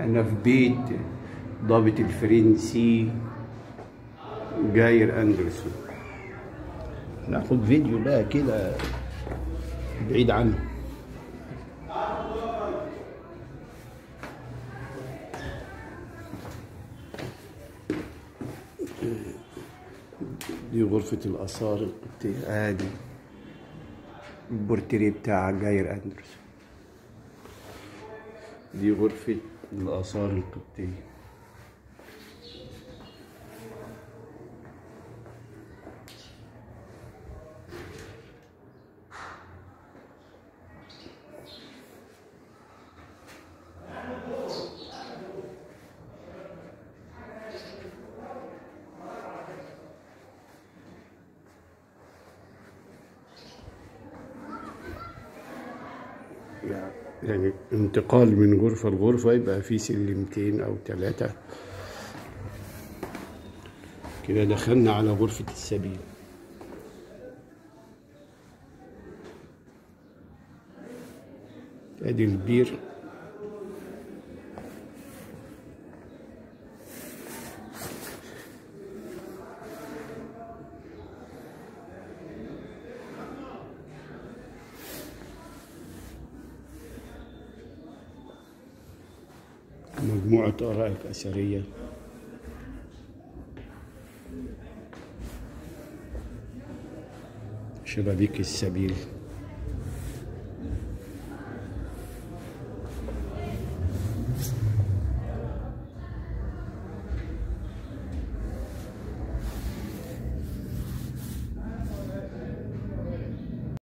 أنا في بيت ضابط الفرنسي جاير أندرسون. ناخد فيديو بقى كده بعيد عنه. دي غرفة الآثار القبطية. آدي البورتريه بتاع جاير أندرسون. دي غرفة الآثار القبطية. يعني انتقال من غرفة لغرفة يبقى في سلمتين أو ثلاثة كده دخلنا على غرفة السبيل. أدي البير. مجموعة طرائق أثرية. شبابيك السبيل.